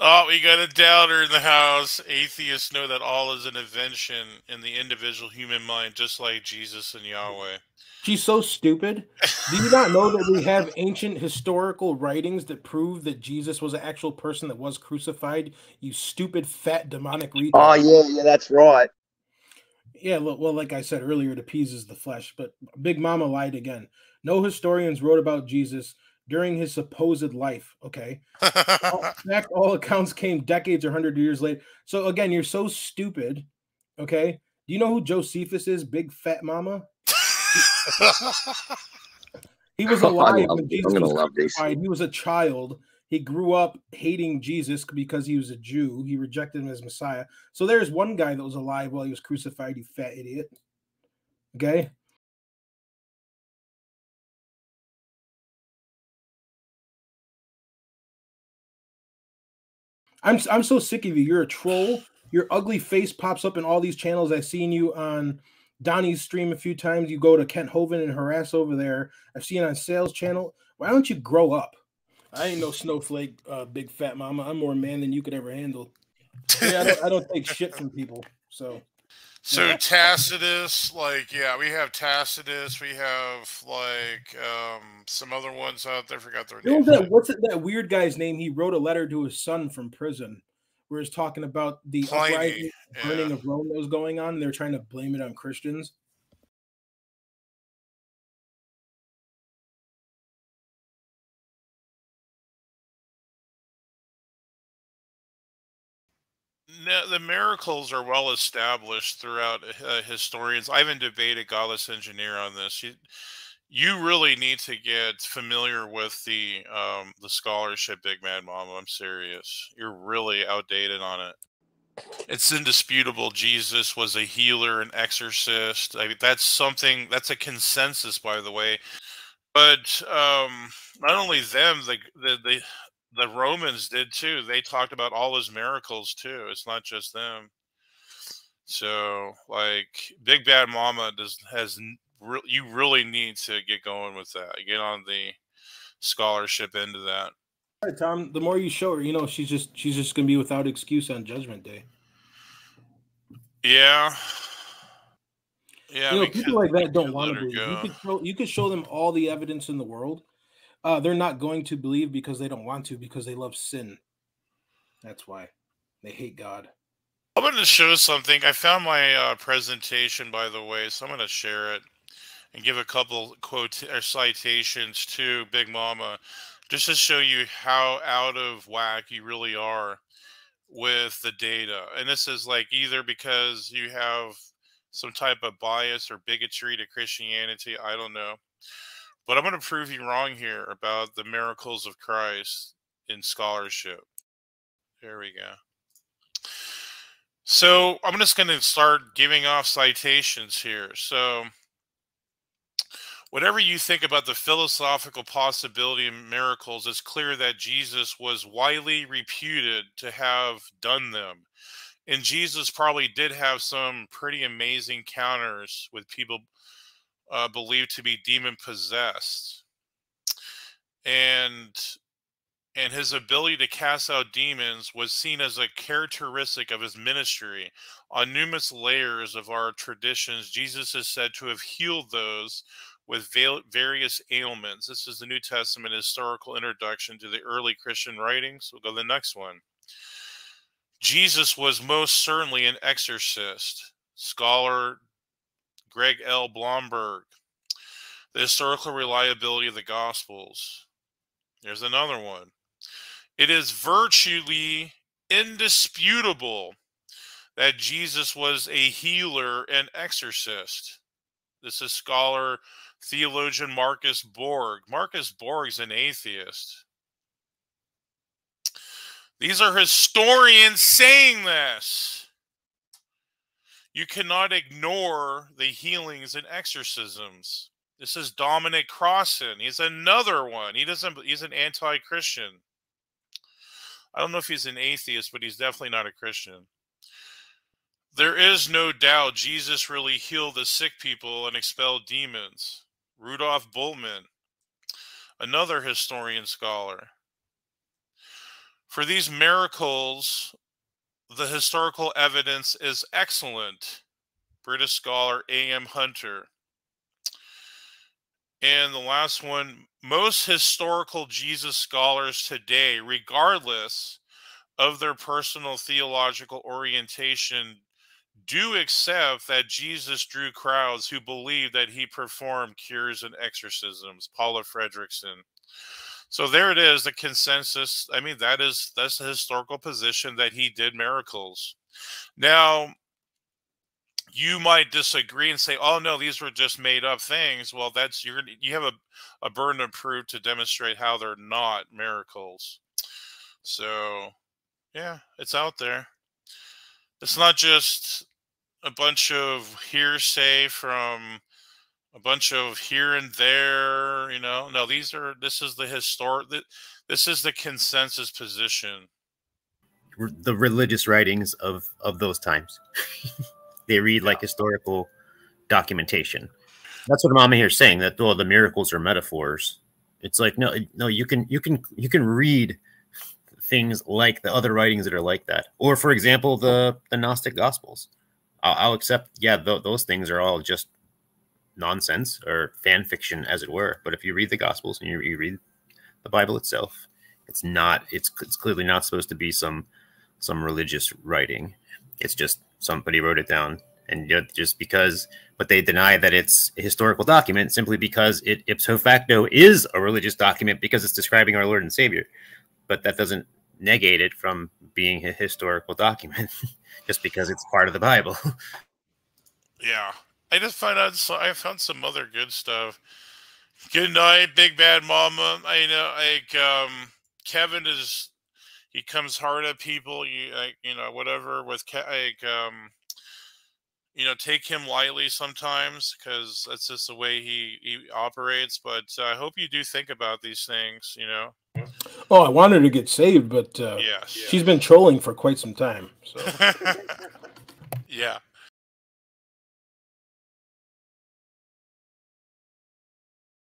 Oh, we got a doubter in the house. Atheists know that all is an invention in the individual human mind, just like Jesus and Yahweh. She's so stupid. Do you not know that we have ancient historical writings that prove that Jesus was an actual person that was crucified? You stupid, fat, demonic retard. Oh yeah, yeah, that's right. Yeah, well, like I said earlier, it appeases the flesh. But Big Mama lied again. No historians wrote about Jesus during his supposed life. Okay. In fact, all accounts came decades or hundred years later. So again, you're so stupid. Okay. Do you know who Josephus is? Big fat mama. he was alive love, when Jesus was crucified. He was a child. He grew up hating Jesus because he was a Jew. He rejected him as Messiah. So there's one guy that was alive while he was crucified. You fat idiot. Okay. I'm I'm so sick of you. You're a troll. Your ugly face pops up in all these channels. I've seen you on Donnie's stream a few times. You go to Kent Hovind and harass over there. I've seen on Sales channel. Why don't you grow up? I ain't no snowflake, uh, big fat mama. I'm more man than you could ever handle. Yeah, I don't, I don't take shit from people. So so. Tacitus, like yeah, we have Tacitus, we have like um some other ones out there. I forgot their name. That, what's it, that weird guy's name? He wrote a letter to his son from prison, where he's talking about the uprising, yeah. burning of Rome that was going on. They're trying to blame it on Christians. No, the miracles are well established throughout uh, historians. I haven't debated Godless Engineer on this. You, you really need to get familiar with the um, the scholarship, Big Mad Mama. I'm serious. You're really outdated on it. It's indisputable. Jesus was a healer, an exorcist. I mean, that's something. That's a consensus, by the way. But um, not only them, the the, the the Romans did too. They talked about all his miracles too. It's not just them. So, like, Big Bad Mama does has re- you really need to get going with that. Get on the scholarship into that. All right, Tom. The more you show her, you know, she's just she's just gonna be without excuse on Judgment Day. Yeah. Yeah, you know, people like that don't want to. You could show you could show them all the evidence in the world, uh, they're not going to believe because they don't want to because they love sin. That's why they hate God. I'm going to show something. I found my uh, presentation, by the way, so I'm going to share it and give a couple quote or citations to Big Mama, just to show you how out of whack you really are with the data. And this is like either because you have some type of bias or bigotry to Christianity, I don't know. But I'm going to prove you wrong here about the miracles of Christ in scholarship. There we go. So I'm just going to start giving off citations here. So, whatever you think about the philosophical possibility of miracles, it's clear that Jesus was widely reputed to have done them. And Jesus probably did have some pretty amazing counters with people uh, believed to be demon possessed, and and his ability to cast out demons was seen as a characteristic of his ministry. On numerous layers of our traditions, Jesus is said to have healed those with various ailments. This is the New Testament historical introduction to the early Christian writings. We'll go to the next one. Jesus was most certainly an exorcist. Scholar Craig L. Blomberg. The historical reliability of the Gospels. There's another one. It is virtually indisputable that Jesus was a healer and exorcist. This is scholar theologian Marcus Borg. Marcus Borg's an atheist. These are historians saying this. You cannot ignore the healings and exorcisms. This is Dominic Crossan. He's another one. He doesn't. He's an anti-Christian. I don't know if he's an atheist, but he's definitely not a Christian. There is no doubt Jesus really healed the sick people and expelled demons. Rudolf Bultmann, another historian scholar. For these miracles, the historical evidence is excellent. British scholar A.M. Hunter. And the last one most historical Jesus scholars today, regardless of their personal theological orientation, do accept that Jesus drew crowds who believed that he performed cures and exorcisms. Paula Fredriksen. So there it is, the consensus. I mean, that is that's the historical position that he did miracles. Now, you might disagree and say, "Oh no, these were just made up things." Well, that's you're you have a, a burden of proof to demonstrate how they're not miracles. So, yeah, it's out there. It's not just a bunch of hearsay from a bunch of here and there you know? No these are this is the historic this is the consensus position. The religious writings of of those times. They read yeah. like historical documentation. That's what mama here is saying that well the miracles are metaphors. It's like no no you can you can you can read things like the other writings that are like that. Or for example the the gnostic gospels. I'll, I'll accept yeah th- those things are all just nonsense or fan fiction, as it were. But if you read the Gospels and you, you read the Bible itself, it's not. It's it's clearly not supposed to be some some religious writing. It's just somebody wrote it down, and just because. But they deny that it's a historical document simply because it ipso facto is a religious document because it's describing our Lord and Savior. But that doesn't negate it from being a historical document just because it's part of the Bible. Yeah, I just found out. So I found some other good stuff. Good night, Big Bad Mama. I know, like um, Kevin is. He comes hard at people. You like, you know, whatever with like um, you know, take him lightly sometimes because that's just the way he he operates. But uh, I hope you do think about these things. You know. Oh, I wanted to get saved, but uh, yeah, she's been trolling for quite some time. So. yeah.